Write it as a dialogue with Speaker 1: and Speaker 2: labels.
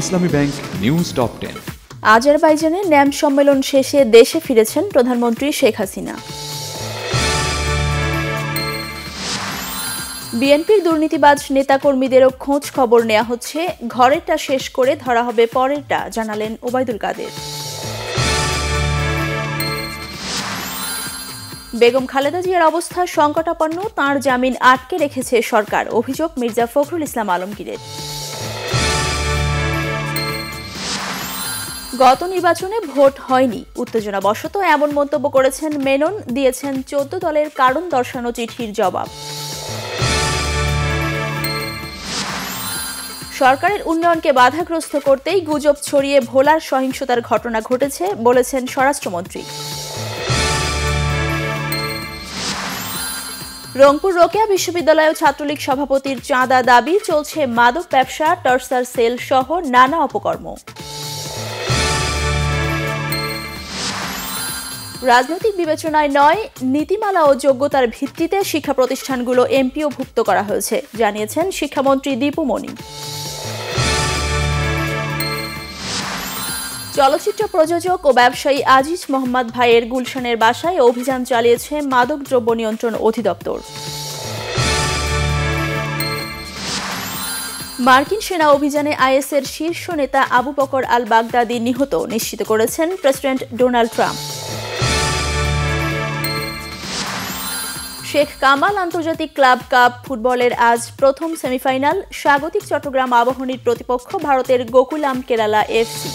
Speaker 1: Islami bank news top ten.
Speaker 2: আজারবাইজানে NAM সম্মেলন শেষে দেশে ফিরেছেন প্রধানমন্ত্রী শেখ হাসিনা। বিএনপির দুর্নীতিবাজ নেতাকর্মীদেরও খোঁজ খবর নেওয়া হচ্ছে। ঘরেরটা শেষ করে ধরা হবে পরেরটা, জানালেন ওবায়দুল কাদের। বেগম খালেদা জিয়ার অবস্থা সংকটাপন্ন, তাঁর জামিন আটকে রেখেছে সরকার, অভিযোগ মির্জা ফখরুল ইসলাম আলমগীরের। গত নির্বাচনে ভোট হয়নি। উত্তেজনা উত্তেজনাবশত এমন মন্তব্য করেছেন মেনন, দিয়েছেন চোদ্দ দলের কারণ দর্শানো চিঠির জবাব। সরকারের উন্নয়নকে বাধাগ্রস্ত করতেই গুজব ছড়িয়ে ভোলার সহিংসতার ঘটনা ঘটেছে, বলেছেন স্বরাষ্ট্রমন্ত্রী। রংপুর রোকেয়া বিশ্ববিদ্যালয় ছাত্রলীগ সভাপতির চাঁদা দাবি, চলছে মাদক ব্যবসা টর্সার সেল সহ নানা অপকর্ম। রাজনৈতিক বিবেচনায় নয়, নীতিমালা ও যোগ্যতার ভিত্তিতে শিক্ষা প্রতিষ্ঠানগুলো এমপিও ভুক্ত করা হয়েছে, জানিয়েছেন শিক্ষামন্ত্রী দীপু মনি। চলচ্চিত্র প্রযোজক ও ব্যবসায়ী আজিজ মোহাম্মদ ভাইয়ের গুলশানের বাসায় অভিযান চালিয়েছে মাদক দ্রব্য নিয়ন্ত্রণ অধিদপ্তর। মার্কিন সেনা অভিযানে আইএসের শীর্ষ নেতা আবু বকর আল বাগদাদি নিহত, নিশ্চিত করেছেন president Donald Trump. Sheikh Kamal আন্তর্জাতিক ক্লাব কাপ ফুটবলের আজ প্রথম সেমিফাইনাল। স্বাগতিক চট্টগ্রাম আবাহনীর প্রতিপক্ষ ভারতের গোকুলাম কেরালা এফসি।